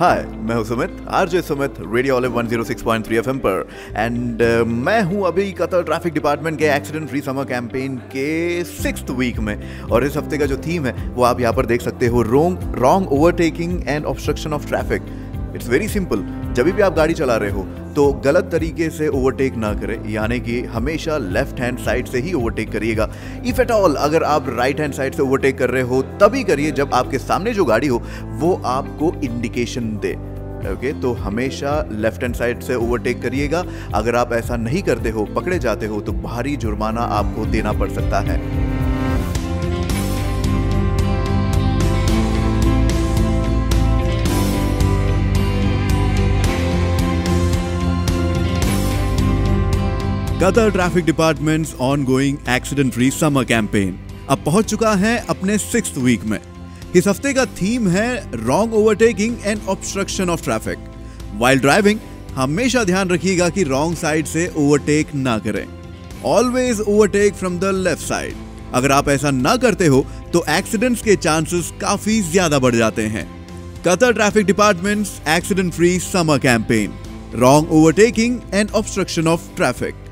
हाय मैं हूँ Sumit RJ Sumit radio Olive 106.3 FM पर। एंड uh, मैं हूँ अभी कतर ट्रैफ़िक डिपार्टमेंट के एक्सीडेंट फ्री समर कैंपेन के सिक्स वीक में। और इस हफ़्ते का जो थीम है वो आप यहाँ पर देख सकते हो wrong wrong overtaking and obstruction of traffic it's very simple जब भी आप गाड़ी चला रहे हो तो गलत तरीके से ओवरटेक ना करें यानी कि हमेशा लेफ़्ट हैंड साइड से ही ओवरटेक करिएगा। इफ़ एट ऑल अगर आप राइट हैंड साइड से ओवरटेक कर रहे हो तभी करिए जब आपके सामने जो गाड़ी हो वो आपको इंडिकेशन दे। ओके okay, तो हमेशा लेफ़्ट हैंड साइड से ओवरटेक करिएगा। अगर आप ऐसा नहीं करते हो पकड़े जाते हो तो भारी जुर्माना आपको देना पड़ सकता है। Qatar traffic departments ongoing accident free summer campaign अब पहुँच चुका है अपने सिक्स वीक में। इस हफ़्ते का थीम है wrong overtaking and obstruction of traffic while driving हमेशा ध्यान रखिएगा कि रॉन्ग साइड से ओवरटेक ना करें। Always overtake from the left side अगर आप ऐसा ना करते हो तो एक्सीडेंट्स के चांसेस काफ़ी ज़्यादा बढ़ जाते हैं। Qatar traffic departments accident free summer campaign wrong overtaking and obstruction of traffic